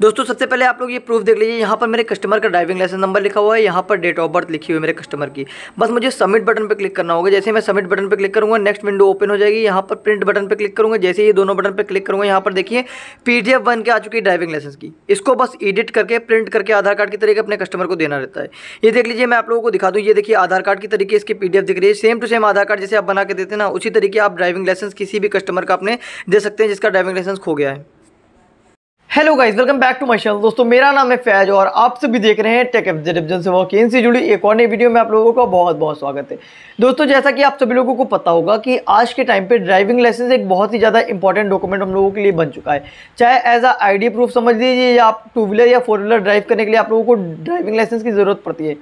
दोस्तों, सबसे पहले आप लोग ये प्रूफ देख लीजिए, यहाँ पर मेरे कस्टमर का ड्राइविंग लाइसेंस नंबर लिखा हुआ है। यहाँ पर डेट ऑफ़ बर्थ लिखी हुई है मेरे कस्टमर की। बस मुझे सबमिट बटन पर क्लिक करना होगा। जैसे मैं सबमिट बटन पर क्लिक करूँगा नेक्स्ट विंडो ओपन हो जाएगी। यहाँ पर प्रिंट बटन पर क्लिक करूँगा। जैसे ये दोनों बटन पर क्लिक करूँगा, यहाँ पर देखिए पी डी बन के आ चुकी है ड्राइविंग लाइसेंस की। इसको बस एडिट करके प्रिंट करके, आधार कार्ड की तरीके अपने कस्टमर को देना रहता है। ये देख लीजिए, मैं आप लोगों को दिखा दूँ। ये देखिए, आधार कार्ड की तरीके इसकी पी दिख रही है। Same to same Aadhaar card जैसे आप बना के देते ना, उसी तरीके आप ड्राइविंग लाइसेंस किसी भी कस्टमर का अपने दे सकते हैं जिसका ड्राइविंग लाइसेंस खो गया है। Hello guys welcome back to my channel दोस्तों, मेरा नाम है फैज और आप सभी देख रहे हैं टेक एफ़ जेड से वकीन से जुड़ी एक और नई वीडियो में आप लोगों का बहुत बहुत स्वागत है। दोस्तों, जैसा कि आप सभी लोगों को पता होगा कि आज के टाइम पे ड्राइविंग लाइसेंस एक बहुत ही ज़्यादा इंपॉर्टेंट डॉक्यूमेंट हम लोगों के लिए बन चुका है। चाहे एज अ आई प्रूफ समझ लीजिए या आप टू व्हीलर या फोर व्हीलर ड्राइव करने के लिए आप लोगों को ड्राइविंग लाइसेंस की ज़रूरत पड़ती है।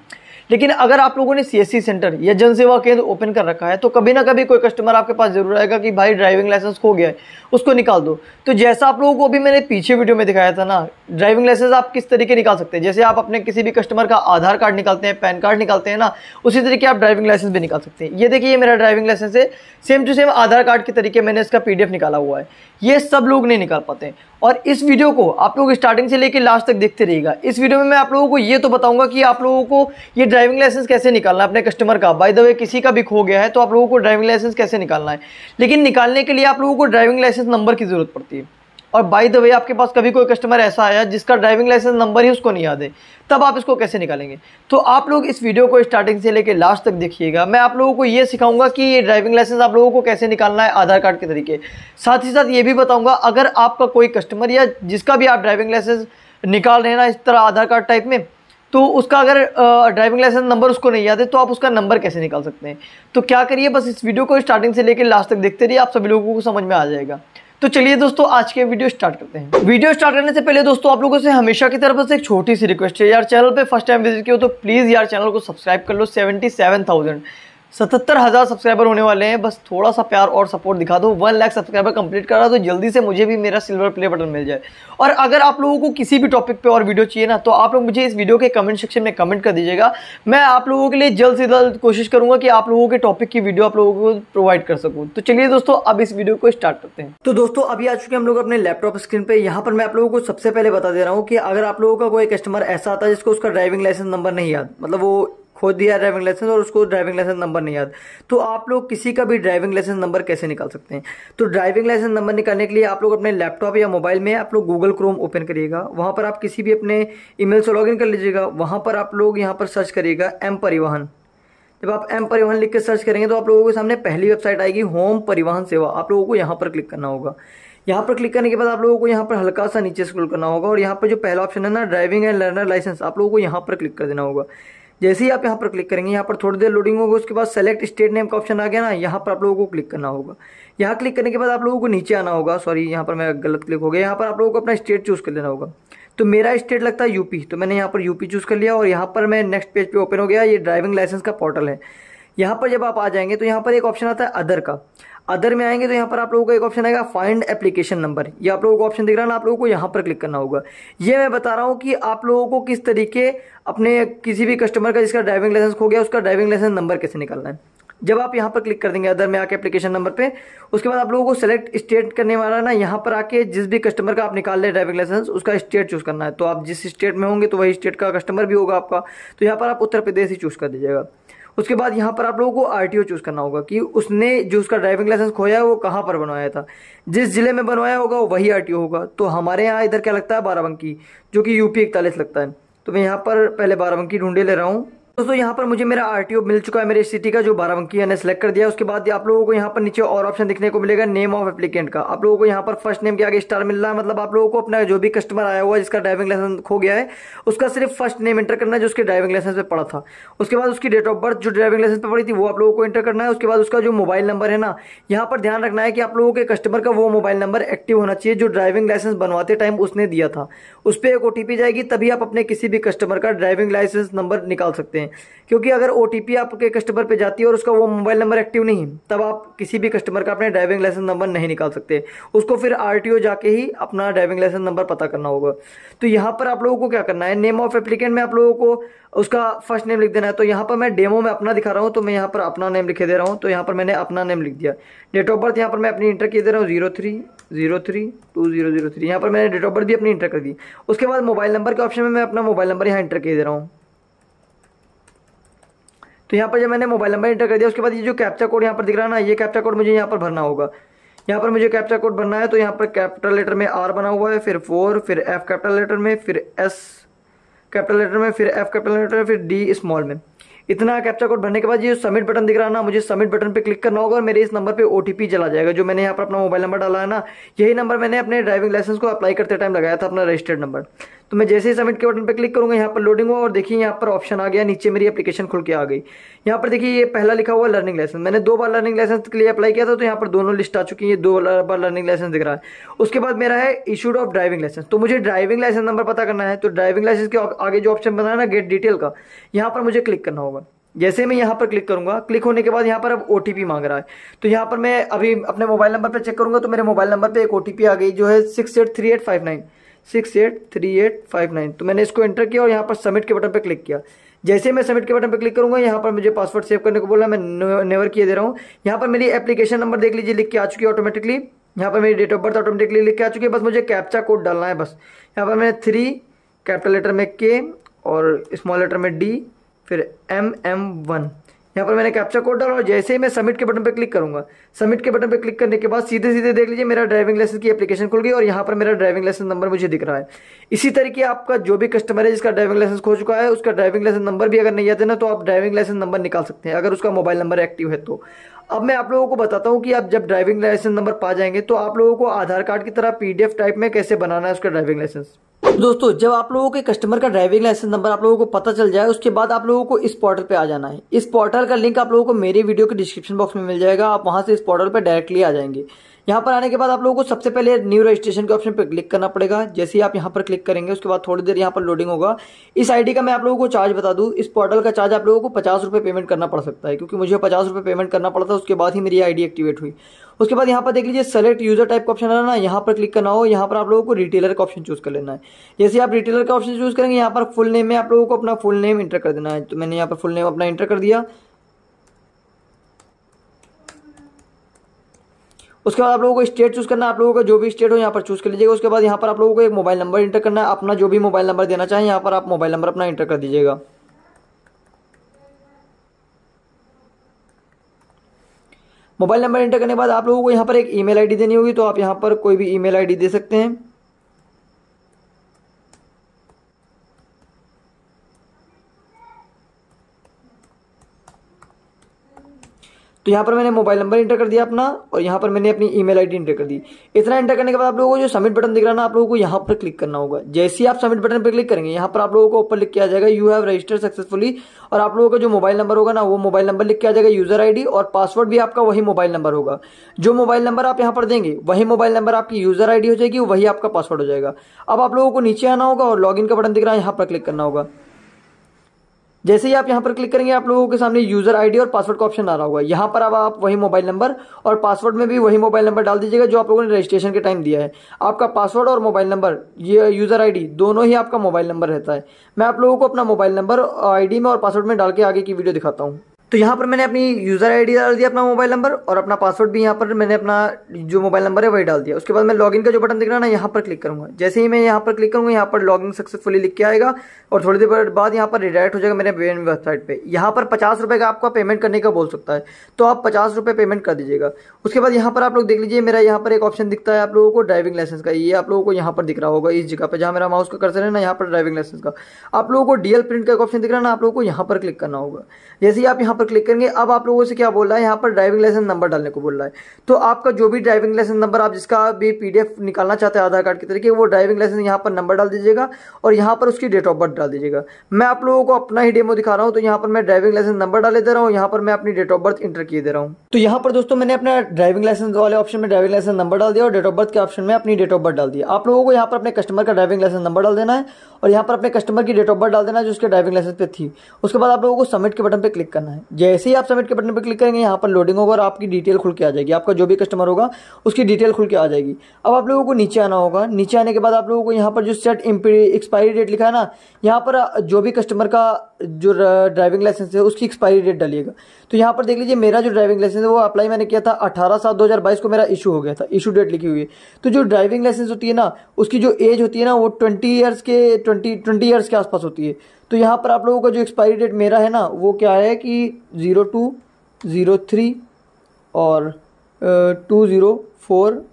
लेकिन अगर आप लोगों ने सीएससी सेंटर या जन सेवा केंद्र ओपन कर रखा है तो कभी ना कभी कोई कस्टमर आपके पास ज़रूर आएगा कि भाई ड्राइविंग लाइसेंस खो गया है। उसको निकाल दो। तो जैसा आप लोगों को अभी मैंने पीछे वीडियो में दिखाया था ना ड्राइविंग लाइसेंस आप किस तरीके निकाल सकते हैं? जैसे आप अपने किसी भी कस्टमर का आधार कार्ड निकालते हैं पैन कार्ड निकालते हैं ना, उसी तरीके आप ड्राइविंग लाइसेंस भी निकाल सकते हैं। ये देखिए, ये मेरा ड्राइविंग लाइसेंस है। Same to same Aadhaar card के तरीके मैंने इसका पीडीएफ निकाला हुआ है। ये सब लोग नहीं निकाल पाते और इस वीडियो को आप लोग स्टार्टिंग से लेकर लास्ट तक देखते रहिएगा। इस वीडियो में मैं आप लोगों को ये तो बताऊँगा कि आप लोगों को ये ड्राइविंग लाइसेंस कैसे निकालना है अपने कस्टमर का। बाय द वे किसी का भी खो गया है तो आप लोगों को ड्राइविंग लाइसेंस कैसे निकालना है? लेकिन निकालने के लिए आप लोगों को ड्राइविंग लाइसेंस नंबर की ज़रूरत पड़ती है। और बाय द वे आपके पास कभी कोई कस्टमर ऐसा आया जिसका ड्राइविंग लाइसेंस नंबर ही उसको नहीं याद है, तब आप इसको कैसे निकालेंगे? तो आप लोग इस वीडियो को स्टार्टिंग से लेकर लास्ट तक देखिएगा। मैं आप लोगों को ये सिखाऊँगा कि ये ड्राइविंग लाइसेंस आप लोगों को कैसे निकालना है आधार कार्ड के तरीके। साथ ही साथ ये भी बताऊँगा, अगर आपका कोई कस्टमर या जिसका भी आप ड्राइविंग लाइसेंस निकाल रहे हैं ना इस तरह आधार कार्ड टाइप में तो उसका अगर ड्राइविंग लाइसेंस नंबर उसको नहीं याद है तो आप उसका नंबर कैसे निकाल सकते हैं? तो क्या करिए, बस इस वीडियो को स्टार्टिंग से लेकर लास्ट तक देखते रहिए, आप सभी लोगों को समझ में आ जाएगा। तो चलिए दोस्तों, आज के वीडियो स्टार्ट करते हैं। वीडियो स्टार्ट करने से पहले दोस्तों, आप लोगों से हमेशा की तरफ़ से एक छोटी सी रिक्वेस्ट है। यार चैनल पे फ़र्स्ट टाइम विज़िट किया हो तो प्लीज़ यार चैनल को सब्सक्राइब कर लो सेवेंटी सेवन थाउज़ेंड सतहत्तर हज़ार सब्सक्राइबर होने वाले हैं। बस थोड़ा सा प्यार और सपोर्ट दिखा दो। वन लाख सब्सक्राइबर कंप्लीट करा तो जल्दी से मुझे भी मेरा सिल्वर प्ले बटन मिल जाए। और अगर आप लोगों को किसी भी टॉपिक पे और वीडियो चाहिए ना तो आप लोग मुझे इस वीडियो के कमेंट सेक्शन में कमेंट कर दीजिएगा। मैं आप लोगों के लिए जल्द से जल्द कोशिश करूँगा कि आप लोगों के टॉपिक की वीडियो आप लोगों को प्रोवाइड कर सकूँ। तो चलिए दोस्तों, अब इस वीडियो को स्टार्ट करते हैं। तो दोस्तों, अभी आ चुके हम लोग अपने लैपटॉप स्क्रीन पर यहाँ पर मैं आप लोगों को सबसे पहले बता दे रहा हूँ कि अगर आप लोगों का कोई कस्टमर ऐसा आता है जिसको उसका ड्राइविंग लाइसेंस नंबर नहीं याद मतलब वो खो दिया ड्राइविंग लाइसेंस और उसको ड्राइविंग लाइसेंस नंबर नहीं याद। तो आप लोग किसी का भी ड्राइविंग लाइसेंस नंबर कैसे निकाल सकते हैं? तो ड्राइविंग लाइसेंस नंबर निकालने के लिए आप लोग अपने लैपटॉप या मोबाइल में आप लोग गूगल क्रोम ओपन करिएगा। वहाँ पर आप किसी भी अपने ईमेल से लॉगिन कर लीजिएगा। वहाँ पर आप लोग यहाँ पर सर्च करिएगा एम परिवहन। जब आप एम परिवहन लिख के सर्च करेंगे तो आप लोगों के सामने पहली वेबसाइट आएगी होम परिवहन सेवा। आप लोगों को यहाँ पर क्लिक करना होगा। यहाँ पर क्लिक करने के बाद आप लोगों को यहाँ पर हल्का सा नीचे स्क्रॉल करना होगा और यहाँ पर जो पहला ऑप्शन है ना ड्राइविंग एंड लर्नर लाइसेंस आप लोगों को यहाँ पर क्लिक कर देना होगा। जैसे ही आप यहाँ पर क्लिक करेंगे, यहाँ पर थोड़ी देर लोडिंग होगा, उसके बाद सेलेक्ट स्टेट नेम का ऑप्शन आ गया ना, यहाँ पर आप लोगों को क्लिक करना होगा। यहाँ क्लिक करने के बाद आप लोगों को नीचे आना होगा। सॉरी यहाँ पर मैं गलत क्लिक हो गया। यहाँ पर आप लोगों को अपना स्टेट चूज़ कर लेना होगा। तो मेरा स्टेट लगता है यूपी तो मैंने यहाँ पर यूपी चूज़ कर लिया और यहाँ पर मैं नेक्स्ट पेज पे ओपन हो गया। ये ड्राइविंग लाइसेंस का पोर्टल है। यहाँ पर जब आप आ जाएँगे तो यहाँ पर एक ऑप्शन आता है अदर का। अदर में आएँगे तो यहाँ पर आप लोगों का एक ऑप्शन आएगा फाइंड एप्लीकेशन नंबर ये आप लोगों को ऑप्शन दिख रहा है ना, आप लोगों को यहाँ पर क्लिक करना होगा। ये मैं बता रहा हूँ कि आप लोगों को किस तरीके अपने किसी भी कस्टमर का जिसका ड्राइविंग लाइसेंस खो गया, उसका ड्राइविंग लाइसेंस नंबर कैसे निकालना है। जब आप यहाँ पर क्लिक कर देंगे अदर में आके एप्लीकेशन नंबर पे, उसके बाद आप लोगों को सेलेक्ट स्टेट करने वाला ना, यहाँ पर आके जिस भी कस्टमर का आप निकाल रहे ड्राइविंग लाइसेंस उसका स्टेट चूज़ करना है। तो आप जिस स्टेट में होंगे तो वही स्टेट का कस्टमर भी होगा आपका। तो यहाँ पर आप उत्तर प्रदेश ही चूज़ कर दीजिएगा। उसके बाद यहाँ पर आप लोगों को आरटीओ चूज़ करना होगा कि उसने जो उसका ड्राइविंग लाइसेंस खोया है, वो कहाँ पर बनवाया था। जिस ज़िले में बनवाया होगा वही आरटीओ होगा। तो हमारे यहाँ इधर क्या लगता है? बाराबंकी, जो कि यूपी इकतालीस लगता है। तो मैं यहाँ पर पहले बाराबंकी ढूंढे ले रहा हूँ। दोस्तों, यहाँ पर मुझे मेरा आरटीओ मिल चुका है मेरे सिटी का, जो बाराबंकी मैंने सेलेक्ट कर दिया। उसके बाद आप लोगों को यहाँ पर नीचे और ऑप्शन दिखने को मिलेगा नेम ऑफ़ एप्लीकेंट का। आप लोगों को यहाँ पर फ़र्स्ट नेम के आगे स्टार मिल रहा है मतलब आप लोगों को अपना जो भी कस्टमर आया हुआ है, जिसका ड्राइविंग लाइसेंस खो गया है, उसका सिर्फ़ फ़र्स्ट नेम एंटर करना है, जो उसके ड्राइविंग लाइसेंस पर पड़ा था। उसके बाद उसकी डेट ऑफ़ बर्थ जो ड्राइविंग लाइसेंस पर पड़ी थी, वो आप लोगों को एंटर करना है। उसके बाद उसका जो मोबाइल नंबर है ना, यहाँ पर ध्यान रखना है कि आप लोगों के कस्टमर का वो मोबाइल नंबर एक्टिव होना चाहिए, जो ड्राइविंग लाइसेंस बनवाते टाइम उसने दिया था। उस पर एक ओटीपी जाएगी, तभी आप अपने किसी भी कस्टमर का ड्राइविंग लाइसेंस नंबर निकाल सकते हैं। हैं। क्योंकि अगर ओटीपी आपके कस्टमर पे जाती है और उसका वो मोबाइल नंबर एक्टिव नहीं, तब आप किसी भी कस्टमर का अपने ड्राइविंग लाइसेंस नंबर नहीं निकाल सकते। उसको फिर आरटीओ जाके ही अपना ड्राइविंग लाइसेंस नंबर पता करना होगा। तो यहाँ पर आप लोगों को क्या करना है? नेम ऑफ़ एप्लीकेंट में आप लोगों को उसका फ़र्स्ट नेम लिख देना है। तो यहाँ पर मैं डेमो में अपना दिखा रहा हूँ तो मैं यहाँ पर अपना नेम लिखे दे रहा हूँ। तो यहाँ पर मैंने अपना नेम लिख दिया। डेट ऑफ़ बर्थ यहाँ पर मैं अपनी इंटर किए दे रहा हूँ zero three zero three two zero zero three यहाँ पर मैंने डेट ऑफ़ बर्थ भी अपनी इंटर कर दी। उसके बाद मोबाइल नंबर के ऑप्शन में मैं अपना मोबाइल नंबर यहाँ इंटर किए दे रहा हूँ। तो यहाँ पर जब मैंने मोबाइल नंबर इंटर कर दिया, उसके बाद ये जो कैप्चा कोड यहाँ पर दिख रहा है ना, ये कैप्चा कोड मुझे यहाँ पर भरना होगा। यहाँ पर मुझे कैप्चा कोड भरना है तो यहाँ पर कैपिटल लेटर में आर बना हुआ है, फिर फोर फिर एफ़ कैपिटल लेटर में, फिर एस कैपिटल लेटर में, फिर एफ़ कैपिटल लेटर में, फिर डी स्मॉल में। इतना कैप्चा कोड भरने के बाद ये सबमिट बटन दिख रहा है ना, मुझे सबमिट बटन पे क्लिक करना होगा और मेरे इस नंबर पे ओटीपी चला जाएगा, जो मैंने यहाँ पर अपना मोबाइल नंबर डाला है ना। यही नंबर मैंने अपने ड्राइविंग लाइसेंस को अप्लाई करते टाइम लगाया था, अपना रजिस्टर्ड नंबर तो मैं जैसे ही सबमिट के बटन पर क्लिक करूँगा, यहाँ पर लोडिंग हुआ और देखिए यहाँ पर ऑप्शन आ गया, नीचे मेरी एप्लीकेशन खुल के आ गई। यहाँ पर देखिए ये पहला लिखा हुआ लर्निंग लाइसेंस मैंने दो बार लर्निंग लाइसेंस के लिए अप्लाई किया था तो यहाँ पर दोनों लिस्ट आ चुकी है, दो बार लर्निंग लाइसेंस दिख रहा है। उसके बाद मेरा है इशूड ऑफ़ ड्राइविंग लाइसेंस तो मुझे ड्राइविंग लाइसेंस नंबर पता करना है तो ड्राइविंग लाइसेंस के आगे जो ऑप्शन बना है ना गेट डिटेल का, यहाँ पर मुझे क्लिक करना होगा। जैसे मैं यहाँ पर क्लिक करूँगा क्लिक होने के बाद यहाँ पर अब ओटीपी मांग रहा है। तो यहाँ पर मैं अभी अपने मोबाइल नंबर पर चेक करूँगा तो मेरे मोबाइल नंबर पर एक ओ आ गई, जो है six eight three eight five nine six eight three eight five nine. तो मैंने इसको एंटर किया और यहाँ पर सबमिट के बटन पर क्लिक किया। जैसे मैं सबमिट के बटन पर क्लिक करूँगा, यहाँ पर मुझे पासवर्ड सेव करने को बोला, मैं नेवर किए दे रहा हूँ। यहाँ पर मेरी एप्लीकेशन नंबर देख लीजिए, लिख के आ चुकी है ऑटोमेटिकली यहाँ पर मेरी डेट ऑफ़ बर्थ ऑटोमेटिकली लिख के आ चुकी है। बस मुझे कैप्चा कोड डालना है, बस। यहाँ पर मैंने थ्री कैपिटल लेटर में के और स्मॉल लेटर में डी फिर एम एम वन यहाँ पर मैंने कैप्चा कोड डाला और जैसे ही मैं सबमिट के बटन पर क्लिक करूँगा। सबमिट के बटन पर क्लिक करने के बाद सीधे सीधे देख लीजिए, मेरा ड्राइविंग लाइसेंस की एप्लीकेशन खुल गई और यहाँ पर मेरा ड्राइविंग लाइसेंस नंबर मुझे दिख रहा है। इसी तरीके आपका जो भी कस्टमर है, जिसका ड्राइविंग लाइसेंस खो चुका है, उसका ड्राइविंग लाइसेंस नंबर भी अगर नहीं आते ना तो आप ड्राइविंग लाइसेंस नंबर निकाल सकते हैं, अगर उसका मोबाइल नंबर एक्टिव है तो। अब मैं आप लोगों को बताता हूँ कि आप जब ड्राइविंग लाइसेंस नंबर पा जाएँगे तो आप लोगों को आधार कार्ड की तरह पीडीएफ टाइप में कैसे बनाना है उसका ड्राइविंग लाइसेंस दोस्तों, जब आप लोगों के कस्टमर का ड्राइविंग लाइसेंस नंबर आप लोगों को पता चल जाए, उसके बाद आप लोगों को इस पोर्टल पे आ जाना है। इस पोर्टल का लिंक आप लोगों को मेरे वीडियो के डिस्क्रिप्शन बॉक्स में मिल जाएगा। आप वहाँ से इस पोर्टल पे डायरेक्टली आ जाएँगे। यहाँ पर आने के बाद आप लोगों को सबसे पहले न्यू रजिस्ट्रेशन के ऑप्शन पर क्लिक करना पड़ेगा। जैसे ही आप यहाँ पर क्लिक करेंगे, उसके बाद थोड़ी देर यहाँ पर लोडिंग होगा। इस आईडी का मैं आप लोगों को चार्ज बता दूँ। इस पोर्टल का चार्ज आप लोगों को पचास रुपये पेमेंट करना पड़ सकता है, क्योंकि मुझे पचास रुपये पेमेंट करना पड़ा था, उसके बाद ही मेरी आईडी एक्टिवेट हुई। उसके बाद यहाँ पर देख लीजिए सेलेक्ट यूज़र टाइप का ऑप्शन आ है ना, यहाँ पर क्लिक करना हो, यहाँ पर आप लोगों को रिटेलर का ऑप्शन चूज़ कर लेना है। जैसे आप रिटेलर का ऑप्शन चूज़ करेंगे, यहाँ पर फुल नेम में आप लोगों को अपना फुल नेम इंटर कर देना है। तो मैंने यहाँ पर फुल नेम अपना इंटर कर दिया। उसके बाद आप लोगों को स्टेट चूज़ करना है, आप लोगों का जो भी स्टेट हो यहाँ पर चूज़ कर लीजिएगा। उसके बाद यहाँ पर आप लोगों को एक मोबाइल नंबर इंटर करना है। अपना जो भी मोबाइल नंबर देना चाहें, यहाँ पर आप मोबाइल नंबर अपना इंटर कर दीजिएगा। मोबाइल नंबर एंटर करने के बाद आप लोगों को यहाँ पर एक ईमेल आईडी देनी होगी तो आप यहाँ पर कोई भी ईमेल आईडी दे सकते हैं। तो यहाँ पर मैंने मोबाइल नंबर इंटर कर दिया अपना, और यहाँ पर मैंने अपनी ईमेल आईडी इंटर कर दी। इतना इंटर करने के बाद आप लोगों को जो सबमिट बटन दिख रहा है ना, आप लोगों को यहाँ पर क्लिक करना होगा। जैसे ही आप सबमिट बटन पर क्लिक करेंगे, यहाँ पर आप लोगों को ऊपर लिख के आ जाएगा यू हैव रजिस्टर सक्सेसफुली और आप लोगों का जो मोबाइल नंबर होगा ना, वो मोबाइल नंबर लिख के आ जाएगा यूज़र आईडी और पासवर्ड भी आपका वही मोबाइल नंबर होगा। जो मोबाइल नंबर आप यहाँ पर देंगे, वही मोबाइल नंबर आपकी यूज़र आईडी हो जाएगी, वही आपका पासवर्ड हो जाएगा। अब आप लोगों को नीचे आना होगा, और लॉगिन का बटन दिख रहा है, यहाँ पर क्लिक करना होगा। जैसे ही आप यहाँ पर क्लिक करेंगे, आप लोगों के सामने यूज़र आईडी और पासवर्ड का ऑप्शन आ रहा होगा। यहाँ पर अब आप वही मोबाइल नंबर और पासवर्ड में भी वही मोबाइल नंबर डाल दीजिएगा जो आप लोगों ने रजिस्ट्रेशन के टाइम दिया है। आपका पासवर्ड और मोबाइल नंबर ये यूज़र आईडी दोनों ही आपका मोबाइल नंबर रहता है। मैं आप लोगों को अपना मोबाइल नंबर आईडी में और पासवर्ड में डाल के आगे की वीडियो दिखाता हूँ। तो यहाँ पर मैंने अपनी यूज़र आईडी डाल दिया अपना मोबाइल नंबर और अपना पासवर्ड भी यहाँ पर मैंने अपना जो मोबाइल नंबर है वही डाल दिया उसके बाद मैं लॉगिन का जो बटन दिख रहा है ना यहाँ पर क्लिक करूँगा जैसे ही मैं यहाँ पर क्लिक करूँगा यहाँ पर लॉगिन सक्सेसफुली लिख के आएगा और थोड़ी देर बाद यहाँ पर रिडायरेक्ट हो जाएगा मेरे वेबसाइट पर यहाँ पर पचास का आपका पेमेंट करने का बोल सकता है तो आप पचास रुपये पेमेंट कर दीजिएगा उसके बाद यहाँ पर आप लोग देख लीजिए मेरा यहाँ पर एक ऑप्शन दिखता है आप लोगों को ड्राइविंग लाइसेंस का ये आप लोगों को यहाँ पर दिख रहा होगा इस जगह पर जहाँ मेरा माउस का कर्सर है ना यहाँ पर ड्राइविंग लाइसेंस का आप लोगों को डीएल प्रिंट का ऑप्शन दिख रहा है ना आप लोगों को यहाँ पर क्लिक करना होगा जैसे ही आप यहाँ पर पर क्लिक करेंगे। अब आप लोगों से क्या बोल रहा है? यहाँ पर ड्राइविंग लाइसेंस नंबर डालने को बोल रहा है। तो आपका जो भी ड्राइविंग लाइसेंस नंबर आप जिसका भी पीडीएफ निकालना चाहते हैं, आधार कार्ड के तरीके, वो ड्राइविंग लाइसेंस यहाँ पर नंबर डाल दीजिएगा और यहाँ पर उसकी डेट ऑफ़ बर्थ डाल दीजिएगा। मैं आप लोगों को अपना ही डेमो दिखा रहा हूँ तो यहाँ पर मैं ड्राइविंग लाइसेंस नंबर डाले दे रहा हूँ, यहाँ पर मैं अपनी डेट ऑफ़ बर्थ इंटर किए दे रहा हूँ। तो यहाँ पर दोस्तों मैंने अपना ड्राइविंग लाइसेंस वाले ऑप्शन में ड्राइविंग लाइसेंस नंबर डाल दिया और डेट ऑफ़ बर्थ के ऑप्शन में अपनी डेट ऑफ़ बर्थ डाल दिया। आप लोगों को यहाँ पर अपने कस्टमर का ड्राइविंग लाइसेंस नंबर डाल देना है और यहाँ पर अपने कस्टमर की डेट ऑफ़ बर्थ डाल देना है जो उसके ड्राइविंग लाइसेंस पे थी। उसके बाद आप लोगों को सबमिट के बटन पे क्लिक करना है। जैसे ही आप सबमिट के बटन पर क्लिक करेंगे, यहाँ पर लोडिंग होगा और आपकी डिटेल खुल के आ जाएगी। आपका जो भी कस्टमर होगा, उसकी डिटेल खुल के आ जाएगी। अब आप लोगों को नीचे आना होगा। नीचे आने के बाद आप लोगों को यहाँ पर जो सेट एक्सपायरी डेट लिखा है ना, यहाँ पर जो भी कस्टमर का जो ड्राइविंग लाइसेंस है, उसकी एक्सपायरी डेट डालिएगा। तो यहाँ पर देख लीजिए, मेरा जो ड्राइविंग लाइसेंस है, वो अप्लाई मैंने किया था अठारह सात दो को मेरा इशू हो गया था इशू डेट लिखी हुई है। तो जो ड्राइविंग लाइसेंस होती है ना, उसकी जो एज होती है ना, वो ट्वेंटी ईयर्स के ट्वेंटी ट्वेंटी ईयर्स के आसपास होती है। तो यहाँ पर आप लोगों का जो एक्सपायरी डेट मेरा है ना, वो क्या है कि ज़ीरो टू ज़ीरो थ्री और टू ज़ीरो फोर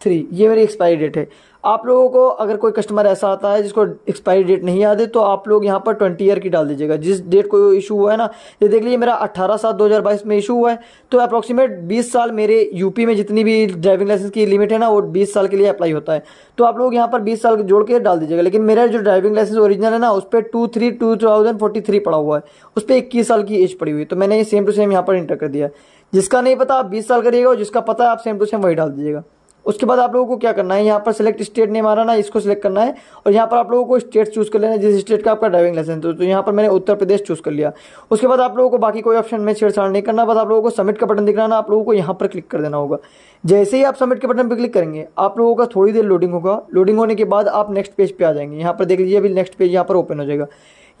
थ्री ये मेरी एक्सपायरी डेट है। आप लोगों को अगर कोई कस्टमर ऐसा आता है जिसको एक्सपायरी डेट नहीं याद है तो आप लोग यहाँ पर ट्वेंटी ईयर की डाल दीजिएगा। जिस डेट को इशू हुआ है ना, ये देख लीजिए मेरा अट्ठारह सात दो हज़ार बाईस में इशू हुआ है तो अप्रॉक्सीमेट बीस साल मेरे यूपी में जितनी भी ड्राइविंग लाइसेंस की लिमिट है ना, वो बीस साल के लिए अप्लाई होता है। तो आप लोग यहाँ पर बीस साल जोड़ के डाल दीजिएगा। लेकिन मेरा जो ड्राइविंग लाइसेंस ओरिजिनल है ना, उस पर two three two thousand forty three पड़ा हुआ है। उस पर इक्कीस साल की एज पड़ी हुई तो मैंने ये सेम टू सेम यहाँ पर इंटर कर दिया जिसका नहीं पता, आप बीस साल करिएगा और जिसका पता है, आप सेम टू सेम वही डाल दीजिएगा। उसके बाद आप लोगों को क्या करना है? यहाँ पर सिलेक्ट स्टेट नेम आ रहा ना, इसको सिलेक्ट करना है। और यहाँ पर आप लोगों को स्टेट चूज़ कर लेना है, जिस स्टेट का आपका ड्राइविंग लाइसेंस हो। तो यहाँ पर मैंने उत्तर प्रदेश चूज़ कर लिया। उसके बाद आप लोगों को बाकी कोई ऑप्शन में छेड़छाड़ नहीं करना। बस आप लोगों को सबमिट का बटन दिख रहा ना, आप लोगों को यहाँ पर क्लिक कर देना होगा। जैसे ही आप सबमिट के बटन पर क्लिक करेंगे, आप लोगों का थोड़ी देर लोडिंग होगा। लोडिंग होने के बाद आप नेक्स्ट पेज पे आ जाएँगे। यहाँ पर देख लीजिए, अभी नेक्स्ट पेज यहाँ पर ओपन हो जाएगा।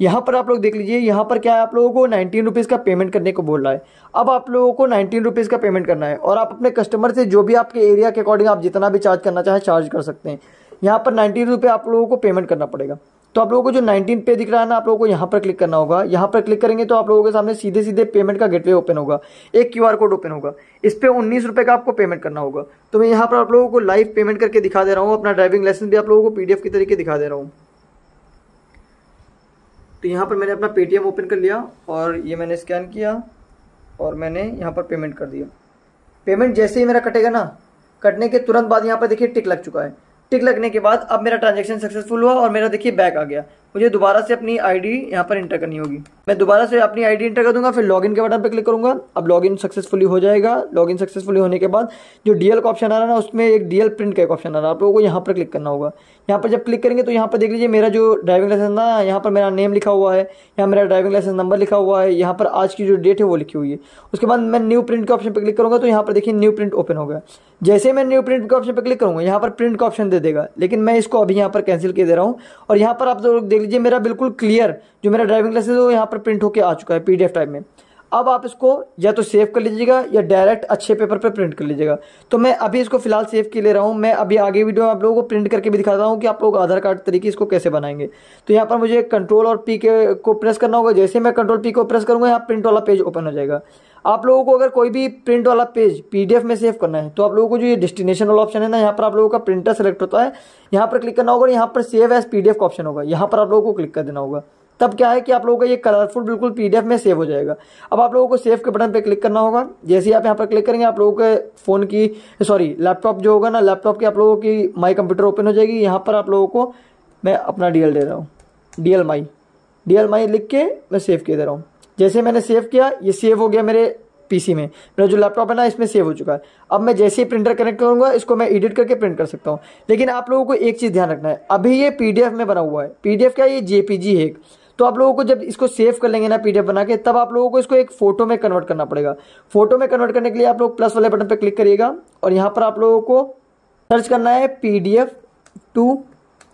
यहाँ पर आप लोग देख लीजिए, यहाँ पर क्या है, आप लोगों को नाइनटीन रुपीज़ का पेमेंट करने को बोल रहा है। अब आप लोगों को नाइनटीन रुपीज़ का पेमेंट करना है और आप अपने कस्टमर से जो भी आपके एरिया के अकॉर्डिंग आप जितना भी चार्ज करना चाहें चार्ज कर सकते हैं। यहाँ पर नाइनटीन रुपये आप लोगों को पेमेंट करना पड़ेगा। तो आप लोगों को जो 19 पे दिख रहा है ना, आप लोगों को यहाँ पर क्लिक करना होगा। यहाँ पर क्लिक करेंगे तो आप लोगों के सामने सीधे सीधे पेमेंट का गेटवे ओपन होगा। एक क्यूआर कोड ओपन होगा। इस पर उन्नीस रुपये का आपको पेमेंट करना होगा। तो मैं यहाँ पर आप लोगों को लाइव पेमेंट करके दिखा दे रहा हूँ। अपना ड्राइविंग लाइसेंस भी आप लोगों को पीडीएफ के तरीके दिखा दे रहा हूँ। तो यहाँ पर मैंने अपना पेटीएम ओपन कर लिया और ये मैंने स्कैन किया और मैंने यहाँ पर पेमेंट कर दिया। पेमेंट जैसे ही मेरा कटेगा ना, कटने के तुरंत बाद यहाँ पर देखिए टिक लग चुका है। टिक लगने के बाद अब मेरा ट्रांजेक्शन सक्सेसफुल हुआ और मेरा देखिए बैक आ गया। मुझे दोबारा से अपनी आईडी यहाँ पर इंटर करनी होगी। मैं दोबारा से अपनी आईडी एंटर कर दूँगा फिर लॉगिन के बटन पर क्लिक करूँगा अब लॉगिन सक्सेसफुली हो जाएगा लॉगिन सक्सेसफुली होने के बाद जो डीएल का ऑप्शन आ रहा है ना उसमें एक डीएल प्रिंट का एक ऑप्शन आ रहा है आप लोगों को यहाँ पर क्लिक करना होगा यहाँ पर जब क्लिक करेंगे तो यहाँ पर देख लीजिए मेरा जो ड्राइविंग लाइसेंस ना यहाँ पर मेरा नेम लिखा हुआ है यहाँ मेरा ड्राइविंग लाइसेंस नंबर लिखा हुआ है यहाँ पर आज की जो डेट है वो लिखी हुई है उसके बाद मैं न्यू प्रिंट के ऑप्शन पर क्लिक करूँगा तो यहाँ पर देखिए न्यू प्रिंट ओपन होगा जैसे मैं न्यू प्रिंट के ऑप्शन पर क्लिक करूँगा यहाँ पर प्रिंट का ऑप्शन दे देगा लेकिन मैं इसको अभी यहाँ पर कैंसिल कर दे रहा हूँ और यहाँ पर आप लोग देख लीजिए मेरा बिल्कुल क्लियर जो मेरा ड्राइविंग लाइसेंस है वो यहाँ पर प्रिंट होकर आ चुका है पीडीएफ टाइप में। अब आप इसको या तो सेव कर लीजिएगा या डायरेक्ट अच्छे पेपर पर प्रिंट कर लीजिएगा। तो मैं अभी इसको फ़िलहाल सेव के ले रहा हूँ। मैं अभी आगे वीडियो में आप लोगों को प्रिंट करके भी दिखाता हूँ कि आप लोग आधार कार्ड तरीके इसको कैसे बनाएँगे। तो यहाँ पर मुझे कंट्रोल और पी के को प्रेस करना होगा। जैसे मैं कंट्रोल पी को प्रेस करूँगा, यहाँ प्रिंट वाला पेज ओपन हो जाएगा। आप लोगों को अगर कोई भी प्रिंट वाला पेज पीडीएफ में सेव करना है तो आप लोगों को जो ये डेस्टिनेशन वाला ऑप्शन है ना, यहाँ पर आप लोगों का प्रिंटर सेलेक्ट होता है। यहाँ पर क्लिक करना होगा यहाँ पर सेव एज पीडीएफ का ऑप्शन होगा। यहाँ पर आप लोगों को क्लिक कर देना होगा। तब क्या है कि आप लोगों का ये कलरफुल बिल्कुल पीडीएफ में सेव हो जाएगा। अब आप लोगों को सेव के बटन पे क्लिक करना होगा। जैसे ही आप यहाँ पर क्लिक करेंगे, आप लोगों के फ़ोन की सॉरी लैपटॉप जो होगा ना लैपटॉप की आप लोगों की माई कंप्यूटर ओपन हो जाएगी। यहाँ पर आप लोगों को मैं अपना डीएल दे रहा हूँ। डी माई डी माई लिख के मैं सेव किए दे रहा हूँ। जैसे मैंने सेव किया, ये सेव हो गया मेरे पीसी में। मेरा जो लैपटॉप है ना, इसमें सेव हो चुका है। अब मैं जैसे ही प्रिंटर कनेक्ट करूँगा, इसको मैं एडिट करके प्रिंट कर सकता हूँ। लेकिन आप लोगों को एक चीज़ ध्यान रखना है। अभी ये पीडीएफ में बना हुआ है। पीडीएफ क्या ये जेपीजी है तो आप लोगों को जब इसको सेव कर लेंगे ना पीडीएफ बना के, तब आप लोगों को इसको एक फ़ोटो में कन्वर्ट करना पड़ेगा। फ़ोटो में कन्वर्ट करने के लिए आप लोग प्लस वाले बटन पर क्लिक करिएगा और यहाँ पर आप लोगों को सर्च करना है पीडीएफ टू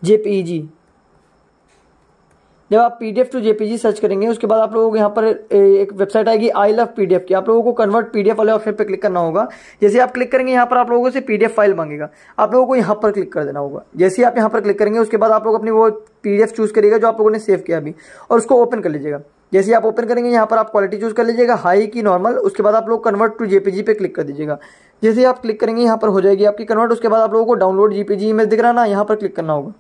जेपीजी जब आप पीडीएफ टू जेपीजी सर्च करेंगे, उसके बाद आप लोगों को यहाँ पर एक वेबसाइट आएगी आई लव पीडीएफ की। आप लोगों को कन्वर्ट पीडीएफ वाले ऑप्शन पर क्लिक करना होगा। जैसे आप क्लिक करेंगे, यहाँ पर आप लोगों से पीडीएफ फ़ाइल मांगेगा। आप लोगों को यहाँ पर क्लिक कर देना होगा। जैसे ही आप यहाँ पर क्लिक करेंगे, उसके बाद आप लोग अपनी वो पीडीएफ चूज़ करिएगा, जो आप लोगों ने सेव किया अभी, और उसको ओपन कर लीजिएगा। जैसे आप ओपन करेंगे, यहाँ पर आप क्वालिटी चूज़ कर लीजिएगा हाई की नॉर्मल उसके बाद आप लोग कन्वर्ट टू जेपीजी पे क्लिक कर दीजिएगा। जैसे आप क्लिक करेंगे, यहाँ पर हो जाएगी आपकी कन्वर्ट उसके बाद आप लोगों को डाउनलोड जीपीजी इमेज दिख रहा ना, यहाँ पर क्लिक करना होगा।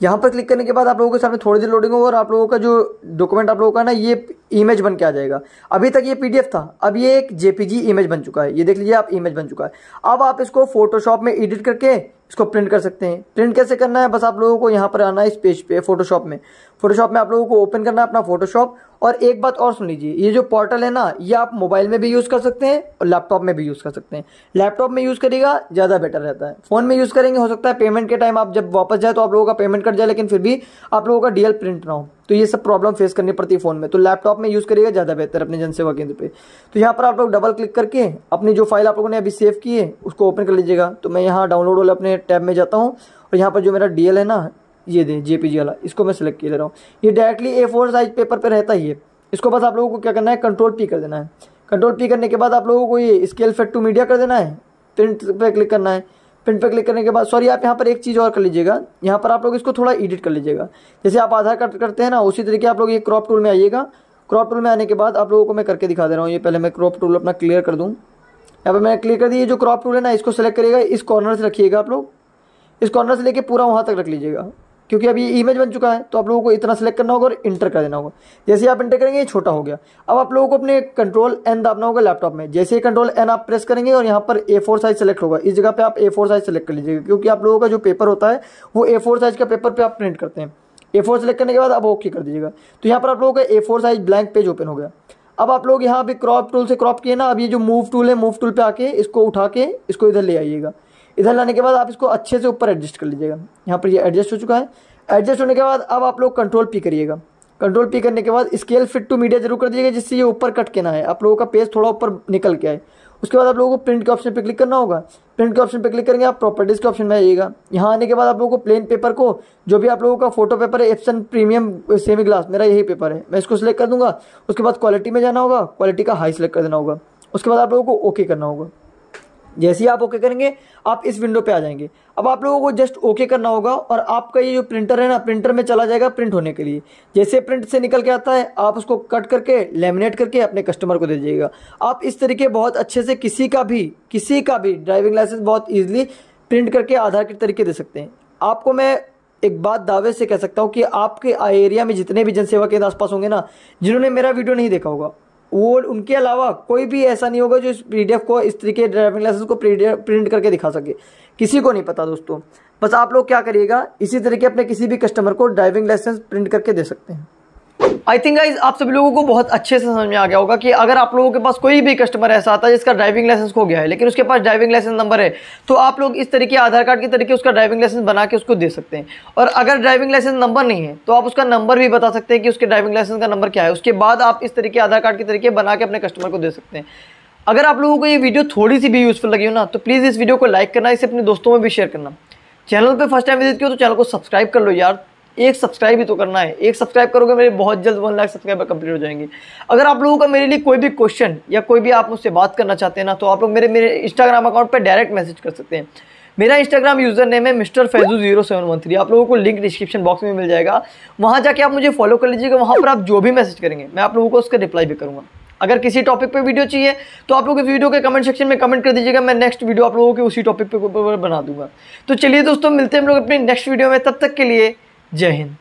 यहाँ पर क्लिक करने के बाद आप लोगों के सामने थोड़ी देर लोडिंग होगा और आप लोगों का जो डॉक्यूमेंट आप लोगों का ना, ये इमेज बन के आ जाएगा। अभी तक ये पीडीएफ था, अब ये एक जेपीजी इमेज बन चुका है। ये देख लीजिए, आप इमेज बन चुका है। अब आप इसको फोटोशॉप में एडिट करके इसको प्रिंट कर सकते हैं। प्रिंट कैसे करना है? बस आप लोगों को यहाँ पर आना है इस पेज पे फोटोशॉप में। फोटोशॉप में आप लोगों को ओपन करना है अपना फोटोशॉप और एक बात और सुन लीजिए, ये जो पोर्टल है ना, ये आप मोबाइल में भी यूज़ कर सकते हैं और लैपटॉप में भी यूज़ कर सकते हैं। लैपटॉप में यूज़ करेगा ज़्यादा बेटर रहता है। फ़ोन में यूज़ करेंगे, हो सकता है पेमेंट के टाइम आप जब वापस जाए तो आप लोगों का पेमेंट कट जाए, लेकिन फिर भी आप लोगों का डीएल प्रिंट ना हो। तो ये सब प्रॉब्लम फेस करनी पड़ती है फ़ोन में। तो लैपटॉप में यूज़ करिएगा, ज़्यादा बेहतर अपने जनसेवा केंद्र पे। तो यहाँ पर आप लोग डबल क्लिक करके अपनी जो फ़ाइल आप लोगों ने अभी सेव की है, उसको ओपन कर लीजिएगा। तो मैं यहाँ डाउनलोड वाले अपने टैब में जाता हूँ और यहाँ पर जो मेरा डीएल है ना, ये दे जेपीजी वाला, इसको मैं सिलेक्ट किए दे रहा हूँ। ये डायरेक्टली ए साइज़ पेपर पर रहता ही है। इसको बस आप लोगों को क्या करना है कंट्रोल पी कर देना है। कंट्रोल पी करने के बाद आप लोगों को ये स्केल फेट टू मीडिया कर देना है। प्रिंट पे क्लिक करना है। प्रिंट पर क्लिक करने के बाद सॉरी आप यहाँ पर एक चीज़ और कर लीजिएगा। यहाँ पर आप लोग इसको थोड़ा एडिट कर लीजिएगा। जैसे आप आधार कार्ड करते हैं ना, उसी तरीके आप लोग ये क्रॉप टूल में आइएगा। क्रॉप टूल में आने के बाद आप लोगों को मैं करके दिखा दे रहा हूँ। ये पहले मैं क्रॉप टूल अपना क्लियर कर दूँ। यहाँ पर मैंने क्लियर कर दी ये जो क्रॉप टूल है ना, इसको सेलेक्ट करिएगा, इस कॉर्नर से रखिएगा आप लोग। इस कॉर्नर से लेके पूरा वहाँ तक रख लीजिएगा। क्योंकि अभी इमेज बन चुका है तो आप लोगों को इतना सेलेक्ट करना होगा और इंटर कर देना होगा। जैसे आप इंटर करेंगे, ये छोटा हो गया। अब आप लोगों को अपने कंट्रोल एन दाबना होगा लैपटॉप में। जैसे ही कंट्रोल एन आप प्रेस करेंगे और यहाँ पर ए फोर साइज़ सेलेक्ट होगा। इस जगह पे आप ए फोर साइज़ सेलेक्ट कर लीजिएगा, क्योंकि आप लोगों का जो पेपर होता है, वो ए फोर साइज़ का पेपर पे आप प्रिंट करते हैं। ए फोर सेलेक्ट करने के बाद आप ओके कर दीजिएगा। तो यहाँ पर आप लोगों का A four size blank page open हो गया। अब आप लोग यहाँ पे क्रॉप टूल से क्रॉप किए ना, अब ये जो मूव टूल है मूव टूल पे आके इसको उठा के इसको इधर ले आइएगा। इधर लाने के बाद आप इसको अच्छे से ऊपर एडजस्ट कर लीजिएगा। यहाँ पर ये एडजस्ट हो चुका है। एडजस्ट होने के बाद अब आप लोग कंट्रोल पी करिएगा। कंट्रोल पी करने के बाद स्केल फिट टू मीडिया ज़रूर कर दीजिएगा, जिससे ये ऊपर कट के ना है। आप लोगों का पेज थोड़ा ऊपर निकल के आए उसके बाद आप लोगों को प्रिंट के ऑप्शन पर क्लिक करना होगा। प्रिंट के ऑप्शन पर क्लिक करेंगे, आप प्रॉपर्टीज़ के ऑप्शन में आइएगा। यहाँ आने के बाद आप लोगों को प्लेन पेपर को, जो भी आप लोगों का फ़ोटो पेपर है एप्सन प्रीमियम सेमी ग्लास मेरा यही पेपर है। मैं इसको सिलेक्ट कर दूँगा। उसके बाद क्वालिटी में जाना होगा। क्वालिटी का हाई सिलेक्ट कर देना होगा। उसके बाद आप लोगों को ओके करना होगा। जैसे ही आप ओके करेंगे, आप इस विंडो पे आ जाएँगे। अब आप लोगों को जस्ट ओके करना होगा और आपका ये जो प्रिंटर है ना प्रिंटर में चला जाएगा प्रिंट होने के लिए। जैसे प्रिंट से निकल के आता है, आप उसको कट करके लेमिनेट करके अपने कस्टमर को दे दीजिएगा। आप इस तरीके बहुत अच्छे से किसी का भी, किसी का भी ड्राइविंग लाइसेंस बहुत ईजिली प्रिंट करके आधार के तरीके दे सकते हैं। आपको मैं एक बात दावे से कह सकता हूँ कि आपके एरिया में जितने भी जनसेवा केंद्र आसपास होंगे ना, जिन्होंने मेरा वीडियो नहीं देखा होगा वो उनके अलावा कोई भी ऐसा नहीं होगा जो इस पीडीएफ को, इस तरीके ड्राइविंग लाइसेंस को प्रिंट करके दिखा सके। किसी को नहीं पता दोस्तों। बस आप लोग क्या करिएगा, इसी तरीके अपने किसी भी कस्टमर को ड्राइविंग लाइसेंस प्रिंट करके दे सकते हैं। आई थिंक गाइज़ आप सभी लोगों को बहुत अच्छे से समझ में आ गया होगा कि अगर आप लोगों के पास कोई भी कस्टमर ऐसा आता है जिसका ड्राइविंग लाइसेंस खो गया है, लेकिन उसके पास ड्राइविंग लाइसेंस नंबर है तो आप लोग इस तरीके आधार कार्ड के तरीके उसका ड्राइविंग लाइसेंस बना के उसको दे सकते हैं। और अगर ड्राइविंग लाइसेंस नंबर नहीं है तो आप उसका नंबर भी बता सकते हैं कि उसके ड्राइविंग लाइसेंस का नंबर क्या है। उसके बाद आप इस तरीके आधार कार्ड के तरीके बना के अपने कस्टमर को दे सकते हैं। अगर आप लोगों को ये वीडियो थोड़ी सी भी यूजफुल लगी हो ना तो प्लीज़ इस वीडियो को लाइक करना, इसे अपने दोस्तों में भी शेयर करना। चैनल पर फ़र्स्ट टाइम विज़िट किया तो चैनल को सब्सक्राइब कर लो यार। एक सब्सक्राइब ही तो करना है। एक सब्सक्राइब करोगे मेरे बहुत जल्द वन लाख सब्सक्राइबर कंप्लीट हो जाएँगे। अगर आप लोगों का मेरे लिए कोई भी क्वेश्चन या कोई भी आप मुझसे बात करना चाहते हैं ना तो आप लोग मेरे मेरे इंस्टाग्राम अकाउंट पर डायरेक्ट मैसेज कर सकते हैं। मेरा इंस्टाग्राम यूज़र नेम है mister Faizu zero seven one three. आप लोगों को लिंक डिस्क्रिप्शन बॉक्स में मिल जाएगा। वहाँ जाके आप मुझे फॉलो कर लीजिएगा। वहाँ पर आप जो भी मैसेज करेंगे, मैं आप लोगों को उसका रिप्लाई भी करूँगा। अगर किसी टॉपिक पे वीडियो चाहिए तो आप लोग इस वीडियो के कमेंट सेक्शन में कमेंट कर दीजिएगा। मैं नेक्स्ट वीडियो आप लोगों के उसी टॉपिक पे बना दूँगा। तो चलिए दोस्तों, मिलते हैं हम लोग अपनी नेक्स्ट वीडियो में। तब तक के लिए जय हिंद।